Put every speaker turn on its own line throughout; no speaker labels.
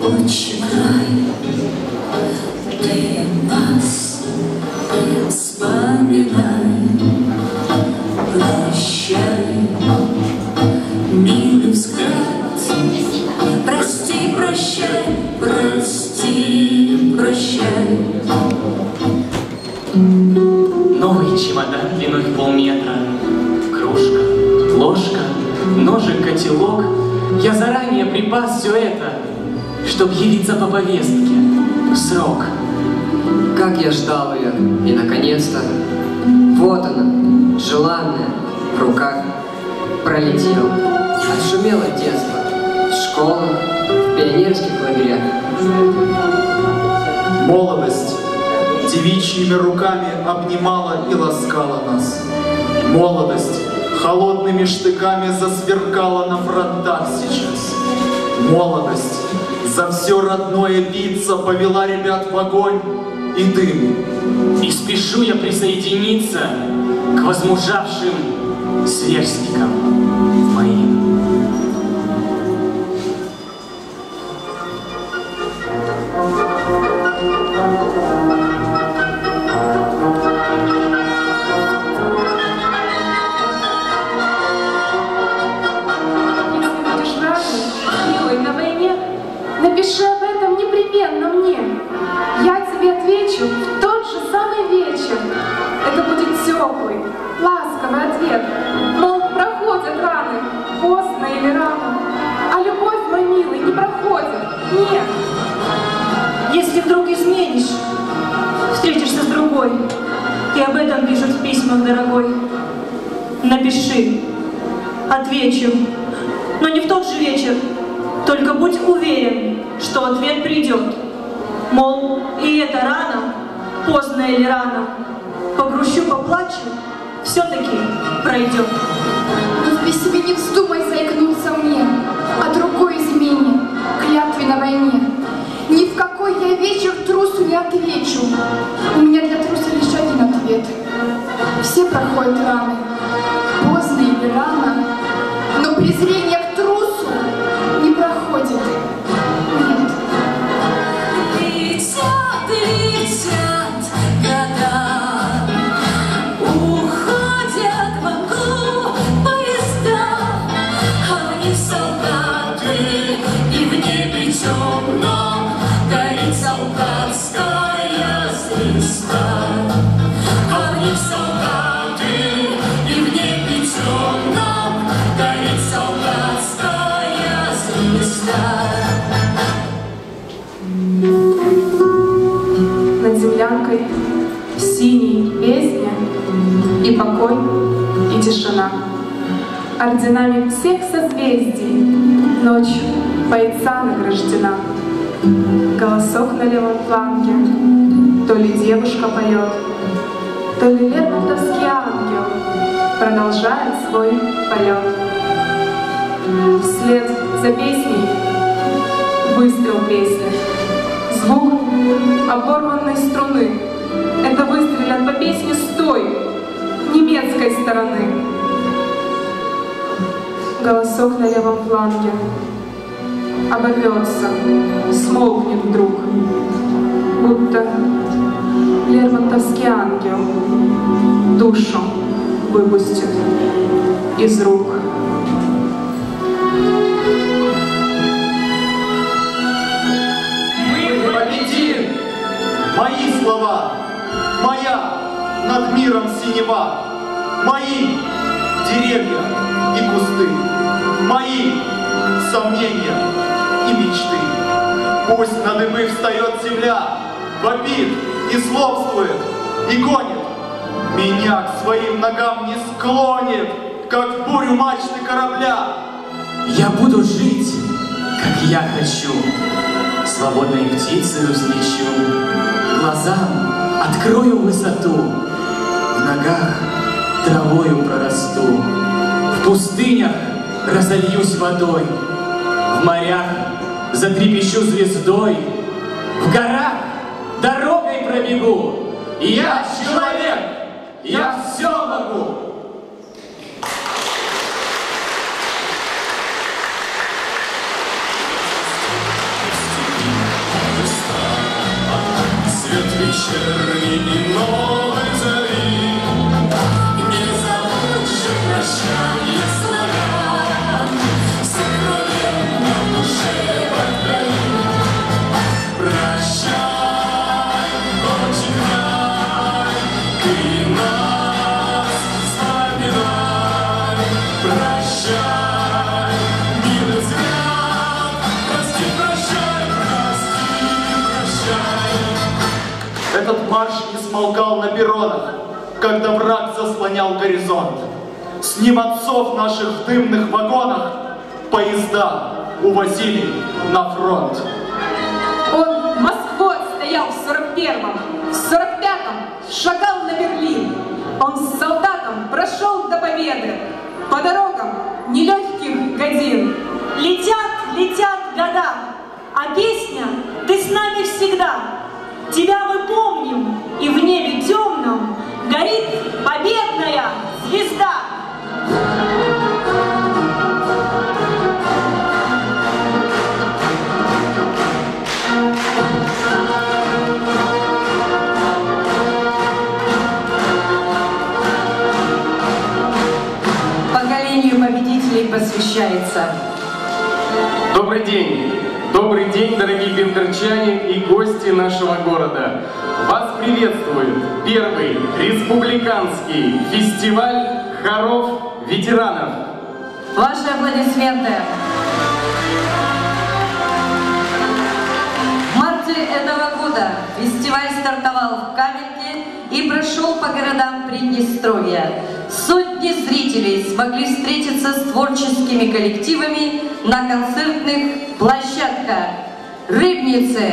我去吧。Чтоб явиться по повестке срок.
Как я ждал ее, и наконец-то, вот она, желанная, в руках, пролетела. Отшумело детство, школа, в пионерских лагерях.
Молодость девичьими руками обнимала и ласкала нас. Молодость холодными штыками засверкала на фронтах сейчас. Молодость за все родное биться повела ребят в огонь и дым.
И спешу я присоединиться к возмужавшим сверстникам
поздно или рано,
погрущу, поплачу, все-таки пройдет.
Но в письме не вздумай заикнуться мне о другой измене, клятве на войне. Ни в какой я вечер трусу не отвечу. У меня для труса лишь один ответ. Все проходят раны, поздно или рано, но презрение к покой, и тишина. Орденами всех созвездий ночь бойца награждена. Голосок на левом фланге, то ли девушка поет, то ли лермонтовский ангел продолжает свой полет. Вслед за песней выстрел песни. Звук оборванной струны. Это выстрелят по песне с той, немецкой стороны. Голосок на левом фланге оборвется, смолкнет вдруг, будто лермонтовский ангел душу выпустит из рук.
Мы победим! Мои слова, моя над миром синева, мои деревья и кусты, мои сомнения и мечты. Пусть на дыбы встает земля, вопит и злобствует, и гонит. Меня к своим ногам не склонит, как в бурю мачты корабля.
Я буду жить, как я хочу. Свободной птицей взлечу. Глазам открою высоту. В ногах травою прорасту. В пустынях разольюсь водой. В морях затрепещу звездой. В горах дорогой пробегу. Я человек,
Этот марш не смолкал на перронах, когда враг заслонял горизонт. С ним отцов наших в дымных вагонах поезда увозили на фронт.
Он Москвой стоял в 41-м, в 45-м шагал на Берлин. Он с солдатом прошел до победы по дорогам нелегких годин.
Летят, летят года, а песня «Ты с нами всегда». Тебя мы помним, и в небе темном горит победная звезда.
Поколению победителей посвящается.
Добрый день! День, дорогие бендерчане и гости нашего города! Вас приветствует первый республиканский фестиваль хоров ветеранов.
Ваши аплодисменты. В марте этого года фестиваль стартовал в Каменке и прошел по городам Приднестровья. Сотни зрителей смогли встретиться с творческими коллективами на концертных площадках Рыбницы,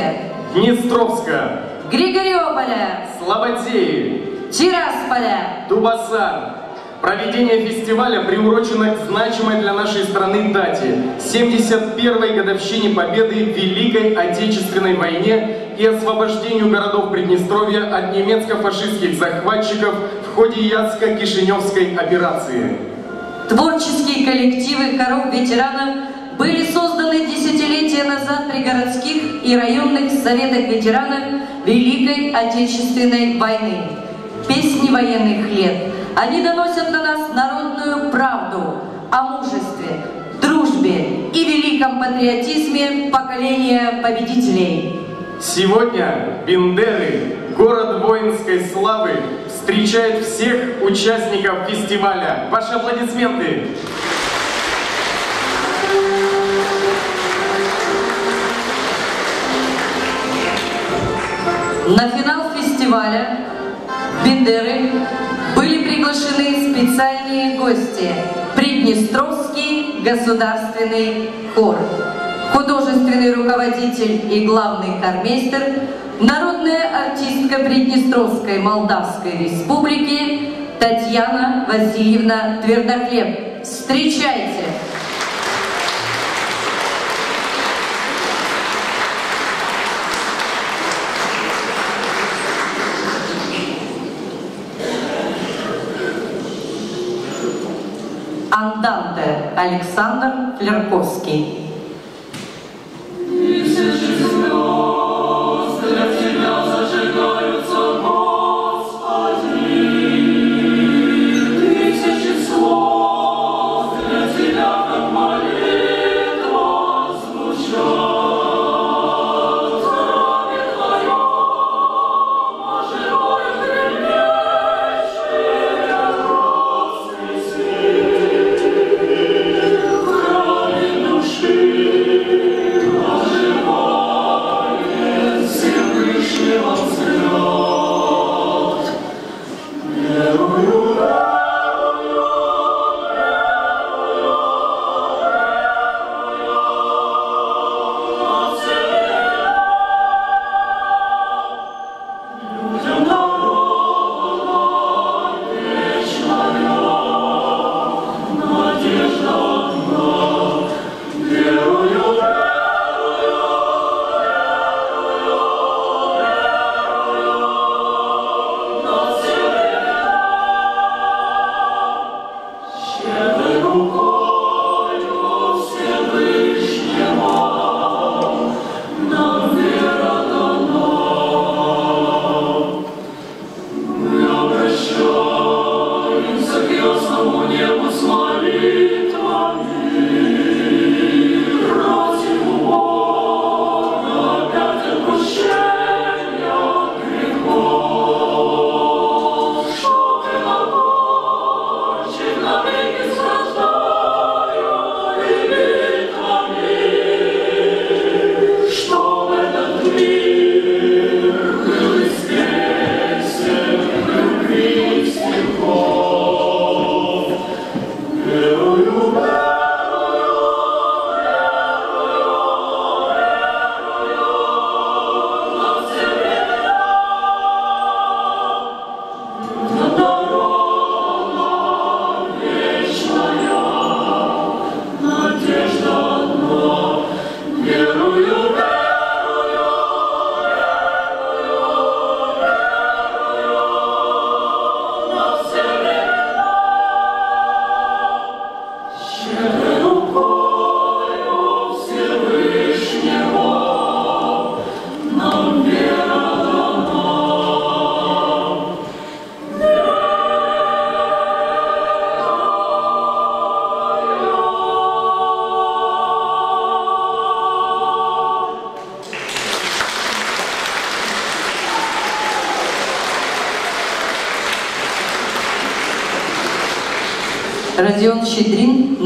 Днестровска,
Григориополя,
Слободеи,
Тирасполя,
Дубасар. Проведение фестиваля приурочено к значимой для нашей страны дате – 71-й годовщине победы в Великой Отечественной войне и освобождению городов Приднестровья от немецко-фашистских захватчиков в ходе Яцко-Кишиневской операции.
Творческие коллективы хоров ветеранов были созданы десятилетия назад при городских и районных советах ветеранов Великой Отечественной войны. Песни военных лет. Они доносят на нас народную правду о мужестве, дружбе и великом патриотизме поколения победителей.
Сегодня Бендеры, город воинской славы, встречает всех участников фестиваля. Ваши аплодисменты!
На финал фестиваля Бендеры были приглашены специальные гости Приднестровский государственный хор, художественный руководитель и главный хормейстер, народная артистка Приднестровской Молдавской Республики Татьяна Васильевна Твердохлеб. Встречайте! Александр Флерковский.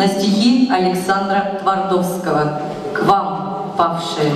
на стихи Александра Твардовского «К вам, павшие».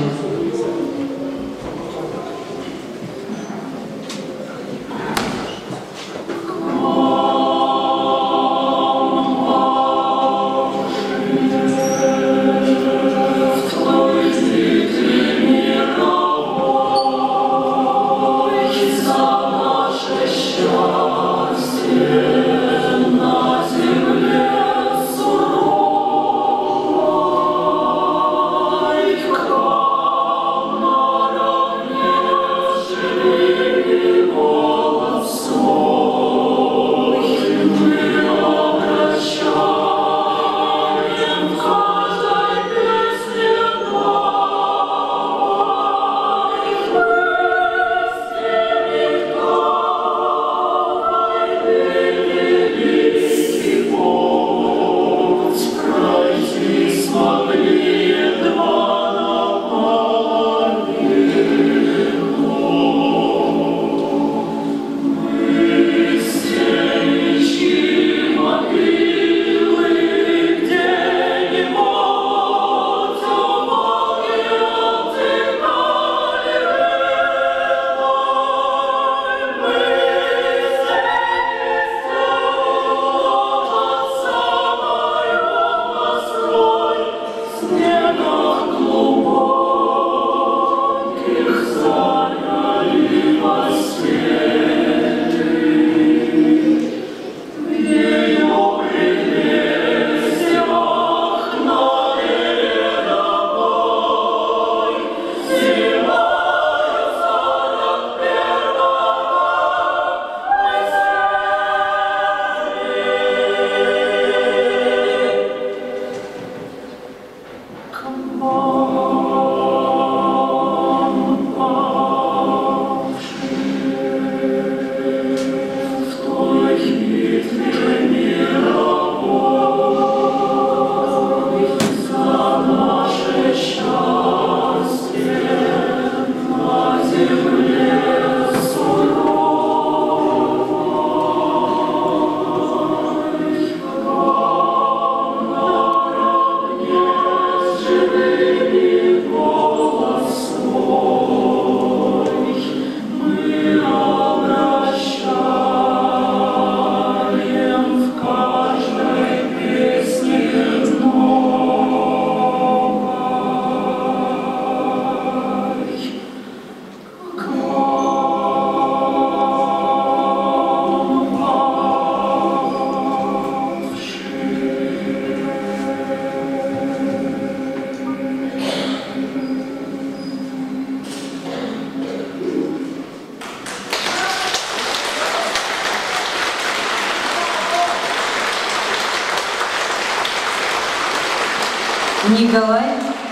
Николай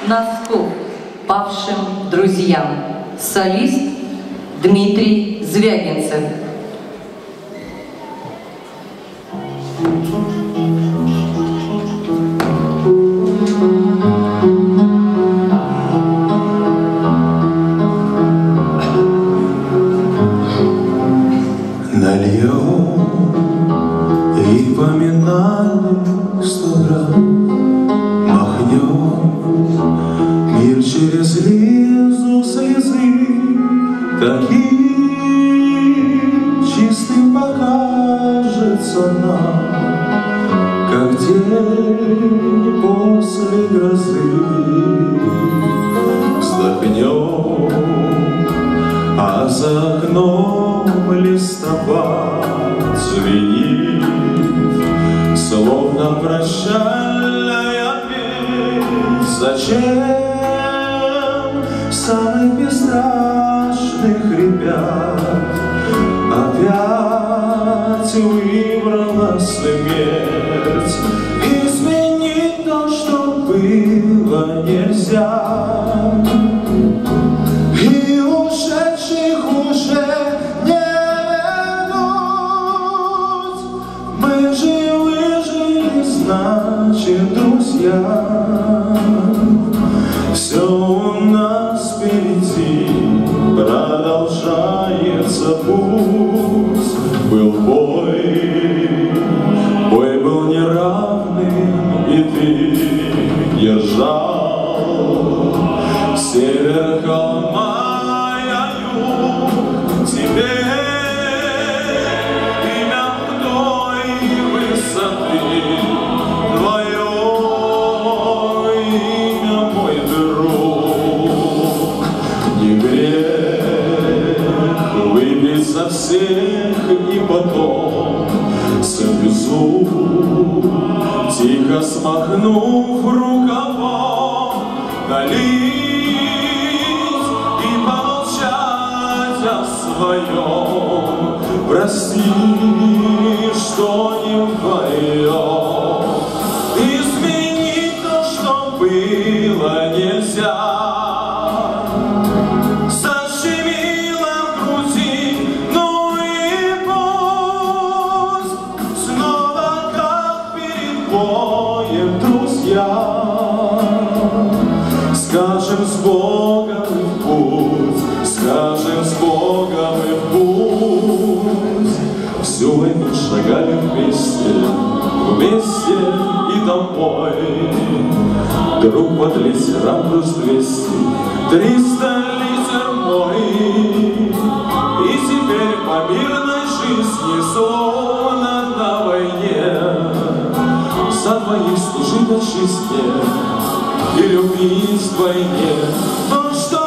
Носков, павшим друзьям, солист Дмитрий Звягинцев.
самых бесстрашных ребят. зал. Север холма я той высоты. Твое имя, мой друг, не грех выпить за всех и потом собезу. Тихо смахнув руками молись и молчать о своем. Прости, что не вдвоем. Кропотлись радость весь, Триста литр мой, И теперь по мирной жизни Словно на войне, За твоих служит отчизне И любви вдвойне. Ну что